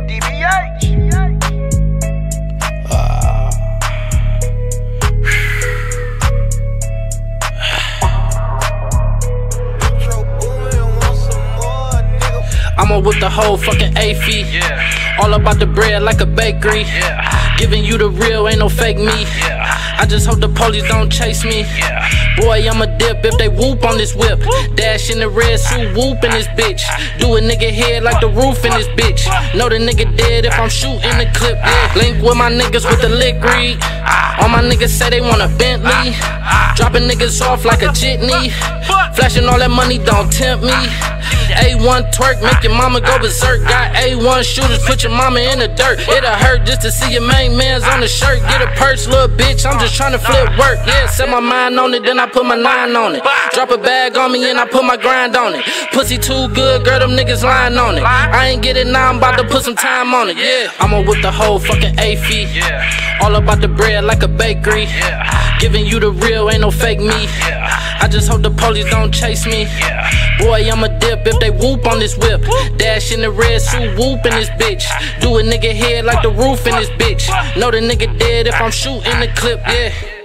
go, DBH. I'm on with the whole fucking AFI. Yeah. All about the bread like a bakery. Yeah. Giving you the real, ain't no fake me. I just hope the police don't chase me. Boy, I'ma dip if they whoop on this whip. Dash in the red suit, whoop in this bitch. Do a nigga head like the roof in this bitch. Know the nigga dead if I'm shooting the clip. Yeah. Link with my niggas with the lick read. All my niggas say they want a Bentley. Dropping niggas off like a jitney. Flashing all that money, don't tempt me. A1 twerk, make your mama go berserk. Got A1 shooters, put your mama in the dirt. It'll hurt just to see your main man's on the shirt. Get a purse, little bitch. I'm just trying to flip work. Yeah, set my mind on it, then I put my nine on it. Drop a bag on me and I put my grind on it. Pussy too good, girl, them niggas lying on it. I ain't get it now, I'm about to put some time on it. Yeah, I'm on with the whole fucking AFI. Yeah. All about the bread like a bakery. Giving you the real, ain't no fake me. I just hope the police don't chase me. Boy, I'ma dip if they whoop on this whip. Dash in the red suit, whoop in this bitch. Do a nigga head like the roof in this bitch. Know the nigga dead if I'm shooting the clip, yeah.